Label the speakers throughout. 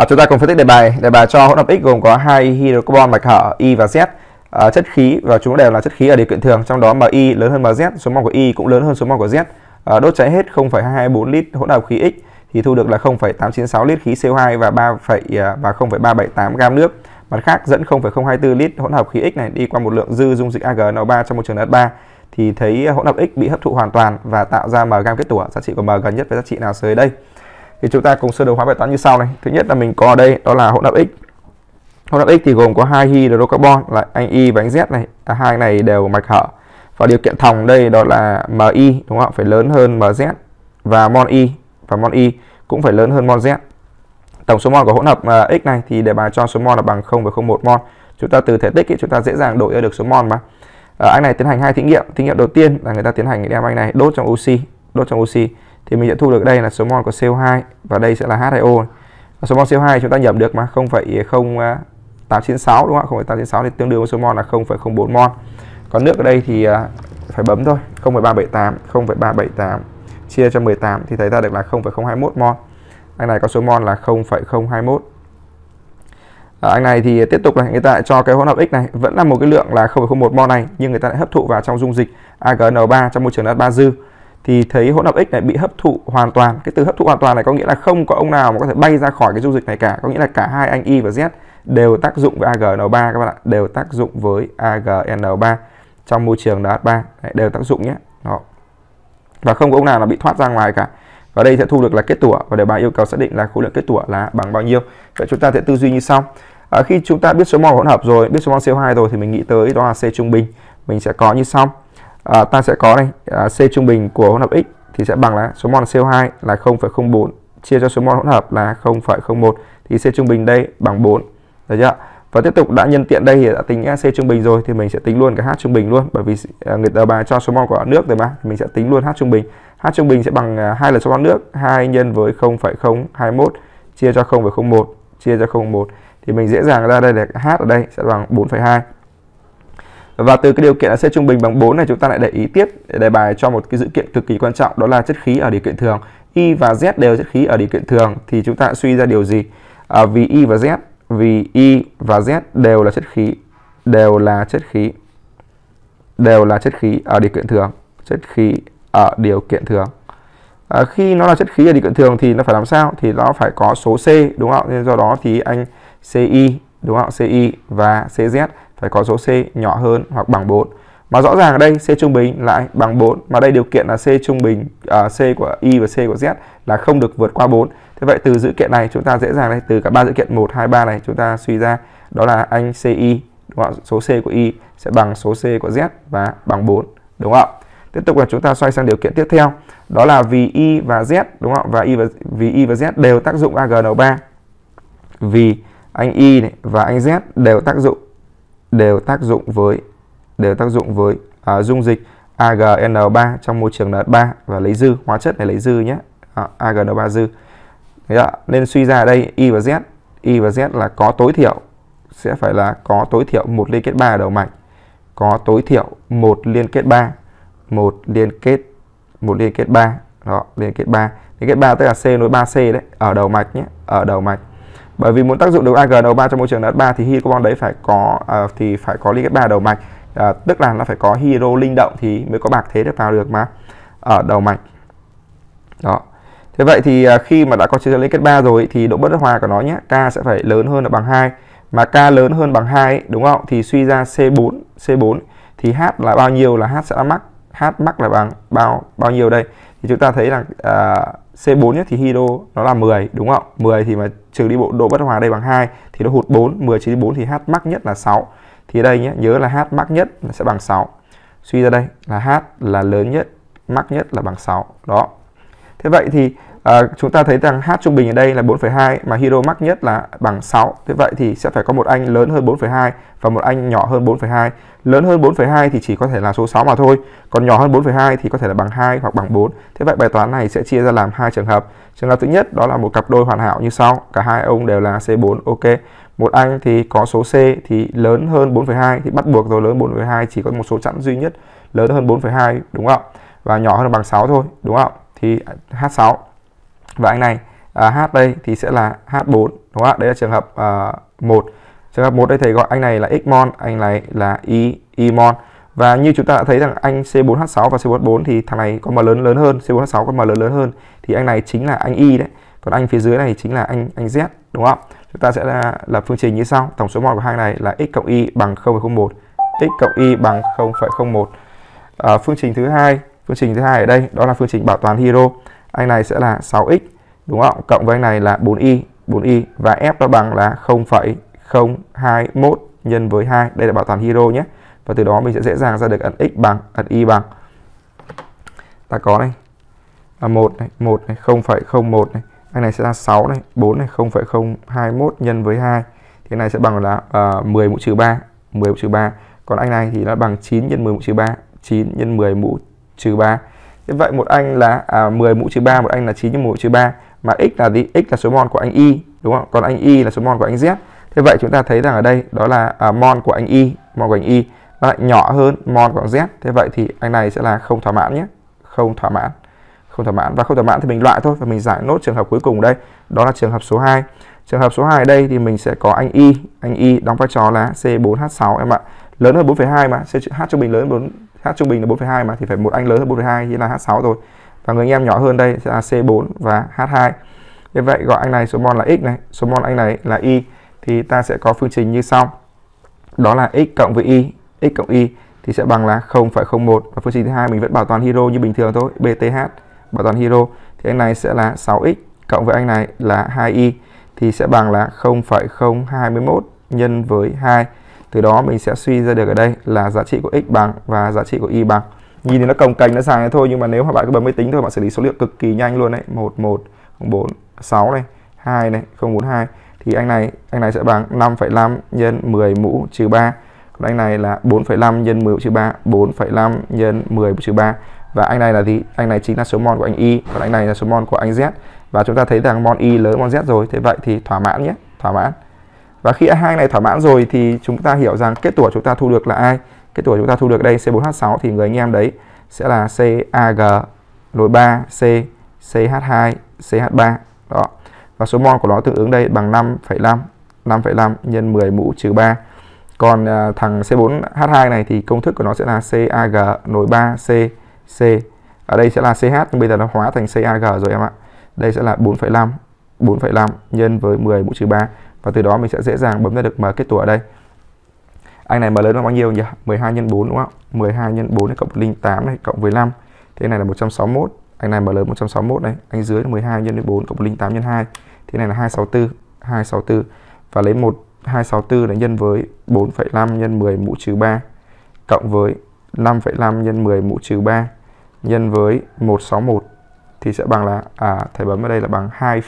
Speaker 1: À, chúng ta cùng phân tích đề bài. Đề bài cho hỗn hợp X gồm có hai hydrocarbon mạch hở Y và Z. À, chất khí và chúng đều là chất khí ở điều kiện thường, trong đó MI lớn hơn MZ, số mol của Y cũng lớn hơn số mol của Z. À, đốt cháy hết 0,224 lít hỗn hợp khí X thì thu được là 0,896 lít khí CO2 và 3, à, và 0,378 gam nước. Mặt khác dẫn 0,024 lít hỗn hợp khí X này đi qua một lượng dư dung dịch AgNO3 trong môi trường H3 thì thấy hỗn hợp X bị hấp thụ hoàn toàn và tạo ra M gam kết tủa. Giá trị của M gần nhất với giá trị nào dưới đây? Thì chúng ta cùng sơ đồ hóa bài toán như sau này. Thứ nhất là mình có ở đây đó là hỗn hợp x. Hỗn hợp x thì gồm có hai hydrocarbon là anh y và anh z này. À, hai này đều mạch hở. Và điều kiện thòng đây đó là mi đúng không phải lớn hơn mz và mol y và mol y cũng phải lớn hơn mol z. Tổng số mol của hỗn hợp à, x này thì để bài cho số mol là bằng 0,01 mol chúng ta từ thể tích ý, chúng ta dễ dàng đổi ra được số mol mà. À, anh này tiến hành hai thí nghiệm. Thí nghiệm đầu tiên là người ta tiến hành đem anh này đốt trong oxy đốt trong oxy thì mình sẽ thu được đây là số mol của CO2 và đây sẽ là H2O. Số mol CO2 chúng ta nhập được mà 0,0896 ờ, ờ, đúng không ạ? 0,896 thì tương đương với số mol là 0,04 mol. Còn nước ở đây thì ờ, phải bấm thôi, 0,378, 0,378 chia cho 18 thì thấy ra được là 0,021 mol. Anh này có số mol là 0,021. À, anh này thì tiếp tục là người ta cho cái hỗn hợp X này vẫn là một cái lượng là 0,01 mol này nhưng người ta lại hấp thụ vào trong dung dịch AgNO3 trong môi trường H3 dư thì thấy hỗn hợp X này bị hấp thụ hoàn toàn. Cái từ hấp thụ hoàn toàn này có nghĩa là không có ông nào mà có thể bay ra khỏi cái dung dịch này cả. Có nghĩa là cả hai anh Y và Z đều tác dụng với AgNO3 các bạn ạ, đều tác dụng với AgNO3 trong môi trường NH3 đều tác dụng nhé. Đó. Và không có ông nào là bị thoát ra ngoài cả. Và đây sẽ thu được là kết tủa và đề bài yêu cầu xác định là khối lượng kết tủa là bằng bao nhiêu. Vậy chúng ta sẽ tư duy như sau. À, khi chúng ta biết số mol hỗn hợp rồi, biết số mol CO2 rồi thì mình nghĩ tới đó là C trung bình. Mình sẽ có như sau à, ta sẽ có này à, C trung bình của hỗn hợp X thì sẽ bằng là số mol CO2 là 0,04 chia cho số mol hỗn hợp là 0,01 thì C trung bình đây bằng 4 được chưa và tiếp tục đã nhân tiện đây thì đã tính C trung bình rồi thì mình sẽ tính luôn cái H trung bình luôn bởi vì à, người ta bài cho số mol của nước rồi mà mình sẽ tính luôn H trung bình. H trung bình sẽ bằng à, hai lần số mol nước 2 nhân với 0,021 chia cho 0,01 chia cho 0,1 thì mình dễ dàng ra đây là H ở đây sẽ bằng 4,2 và từ cái điều kiện là C trung bình bằng 4 này chúng ta lại để ý tiếp để đề bài cho một cái dữ kiện cực kỳ quan trọng đó là chất khí ở điều kiện thường. Y và Z đều chất khí ở điều kiện thường thì chúng ta suy ra điều gì? À, vì Y và Z, vì Y và Z đều là chất khí, đều là chất khí, đều là chất khí ở điều kiện thường, chất khí ở điều kiện thường. À, khi nó là chất khí ở điều kiện thường thì nó phải làm sao? Thì nó phải có số C đúng không? Nên do đó thì anh CI đúng không? CI và CZ phải có số C nhỏ hơn hoặc bằng 4. Mà rõ ràng ở đây C trung bình lại bằng 4 mà đây điều kiện là C trung bình à, C của Y và C của Z là không được vượt qua 4. Thế vậy từ dữ kiện này chúng ta dễ dàng đây từ cả ba dữ kiện 1 2 3 này chúng ta suy ra đó là anh CI đúng không? số C của Y sẽ bằng số C của Z và bằng 4 đúng không? Tiếp tục là chúng ta xoay sang điều kiện tiếp theo đó là vì Y và Z đúng không? Và Y và vì Y và Z đều tác dụng AGN3 Vì anh Y này và anh Z đều tác dụng đều tác dụng với đều tác dụng với à, dung dịch AgN3 trong môi trường N3 và lấy dư hóa chất này lấy dư nhé. À, AgN3 dư. Đấy ạ. nên suy ra ở đây Y và Z. Y và Z là có tối thiểu sẽ phải là có tối thiểu một liên kết 3 ở đầu mạch. Có tối thiểu một liên kết 3 một liên kết một liên kết 3 đó liên kết 3 liên kết 3 tức là C nối 3C đấy ở đầu mạch nhé ở đầu mạch bởi vì muốn tác dụng được AG đầu 3 trong môi trường đất 3 thì hydrocarbon đấy phải có uh, thì phải có ly kết 3 đầu mạch. Uh, tức là nó phải có hydro linh động thì mới có bạc thế được vào được mà ở đầu mạch. Đó. Thế vậy thì uh, khi mà đã có chứa liên kết 3 rồi thì độ bất hòa của nó nhé K sẽ phải lớn hơn là bằng 2 mà K lớn hơn bằng 2 đúng không? Thì suy ra C4 C4 thì H là bao nhiêu là H sẽ là mắc? H mắc là bằng bao bao nhiêu đây? Thì chúng ta thấy là uh, C4 nhất thì hydro nó là 10 đúng không? 10 thì mà trừ đi bộ độ bất hòa đây bằng 2 thì nó hụt 4, 10 trừ đi 4 thì H mắc nhất là 6. Thì đây nhé, nhớ là H mắc nhất là sẽ bằng 6. Suy ra đây là H là lớn nhất, mắc nhất là bằng 6. Đó. Thế vậy thì à, chúng ta thấy rằng H trung bình ở đây là 4,2 mà Hero mắc nhất là bằng 6. Thế vậy thì sẽ phải có một anh lớn hơn 4,2 và một anh nhỏ hơn 4,2. Lớn hơn 4,2 thì chỉ có thể là số 6 mà thôi. Còn nhỏ hơn 4,2 thì có thể là bằng 2 hoặc bằng 4. Thế vậy bài toán này sẽ chia ra làm hai trường hợp. Trường hợp thứ nhất đó là một cặp đôi hoàn hảo như sau. Cả hai ông đều là C4. Ok. Một anh thì có số C thì lớn hơn 4,2 thì bắt buộc rồi lớn 4,2 chỉ có một số chẵn duy nhất lớn hơn 4,2 đúng không? ạ Và nhỏ hơn bằng 6 thôi đúng không? Thì H6 và anh này à, H đây thì sẽ là H4 đúng không ạ? Đấy là trường hợp à, uh, 1. Trường hợp 1 đây thầy gọi anh này là x mon, anh này là y y mon. Và như chúng ta đã thấy rằng anh C4H6 và C4H4 thì thằng này có m lớn lớn hơn, C4H6 có m lớn lớn hơn thì anh này chính là anh y đấy. Còn anh phía dưới này chính là anh anh Z đúng không? Chúng ta sẽ là, là phương trình như sau. Tổng số mol của hai này là x cộng y bằng 0,01, x cộng y bằng 0,01. À, phương trình thứ hai, phương trình thứ hai ở đây đó là phương trình bảo toàn hydro. Anh này sẽ là 6x đúng không? Cộng với anh này là 4y, 4y và f nó bằng là 0,021 nhân với 2. Đây là bảo toàn hydro nhé. Và từ đó mình sẽ dễ dàng ra được ẩn x bằng ẩn y bằng ta có này là 1 này, 1 này, 0,01 này. Anh này sẽ ra 6 này, 4 này, 0,021 nhân với 2. Thì này sẽ bằng là ờ, uh, 10 mũ trừ 3, 10 mũ trừ 3. Còn anh này thì nó bằng 9 nhân 10 mũ trừ 3, 9 nhân 10 mũ trừ 3. Thế vậy một anh là à, 10 mũ trừ 3, một anh là 9 nhân mũ trừ 3 mà x là gì? x là số mol của anh y, đúng không? Còn anh y là số mol của anh z. Thế vậy chúng ta thấy rằng ở đây đó là à, mol của anh y, mol của anh y nó lại nhỏ hơn mol của anh z. Thế vậy thì anh này sẽ là không thỏa mãn nhé. Không thỏa mãn. Không thỏa mãn và không thỏa mãn thì mình loại thôi và mình giải nốt trường hợp cuối cùng đây. Đó là trường hợp số 2. Trường hợp số 2 ở đây thì mình sẽ có anh y, anh y đóng vai trò là C4H6 em ạ. Lớn hơn 4,2 mà, H trung bình lớn 4 H trung bình là 4,2 mà thì phải một anh lớn hơn 4,2 thì là H6 rồi. Và người anh em nhỏ hơn đây sẽ là C4 và H2. Như vậy gọi anh này số mol là x này, số mol anh này là y thì ta sẽ có phương trình như sau. Đó là x cộng với y, x cộng y thì sẽ bằng là 0,01 và phương trình thứ hai mình vẫn bảo toàn hero như bình thường thôi, BTH bảo toàn hero thì anh này sẽ là 6x cộng với anh này là 2y thì sẽ bằng là 0,021 nhân với 2. Từ đó mình sẽ suy ra được ở đây là giá trị của x bằng và giá trị của y bằng. Nhìn thì nó cồng cành nó dài thôi nhưng mà nếu mà bạn cứ bấm máy tính thôi bạn xử lý số liệu cực kỳ nhanh luôn đấy. 11 04 6 này, hai này, 042 thì anh này anh này sẽ bằng 5,5 nhân 10 mũ trừ 3. Còn anh này là 4,5 nhân 10 mũ trừ 3, 4,5 nhân 10 mũ trừ 3. Và anh này là gì? Anh này chính là số mol của anh Y, còn anh này là số mol của anh Z. Và chúng ta thấy rằng mol Y lớn mol Z rồi, thế vậy thì thỏa mãn nhé, thỏa mãn. Và khi hai này thỏa mãn rồi thì chúng ta hiểu rằng kết tủa chúng ta thu được là ai? Kết tủa chúng ta thu được đây C4H6 thì người anh em đấy sẽ là CAG nối 3 C CH2 CH3 đó. Và số mol của nó tương ứng đây bằng 5,5 5,5 nhân 10 mũ trừ 3. Còn à, thằng C4H2 này thì công thức của nó sẽ là CAG nối 3 C C. Ở đây sẽ là CH nhưng bây giờ nó hóa thành CAG rồi em ạ. Đây sẽ là 4,5 4,5 nhân với 10 mũ trừ 3 và từ đó mình sẽ dễ dàng bấm ra được mà kết tủa ở đây. Anh này mà lớn là bao nhiêu nhỉ? 12 nhân 4 đúng không? 12 nhân 4 cộng 08 này cộng 15 Thế này là 161. Anh này mà lớn 161 này, anh dưới là 12 nhân 4 cộng 08 nhân 2. Thế này là 264, 264 và lấy 1 264 là nhân với 4,5 nhân 10 mũ trừ 3 cộng với 5,5 nhân 10 mũ trừ 3 nhân với 161 thì sẽ bằng là à thầy bấm ở đây là bằng 2,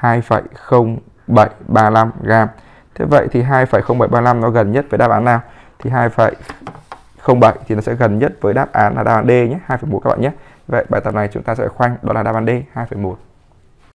Speaker 1: 2,0 2,0735 gram. Thế vậy thì 2,0735 nó gần nhất với đáp án nào? Thì 2,07 thì nó sẽ gần nhất với đáp án là đáp án D nhé, 2,1 các bạn nhé. Vậy bài tập này chúng ta sẽ khoanh đó là đáp án D 2,1.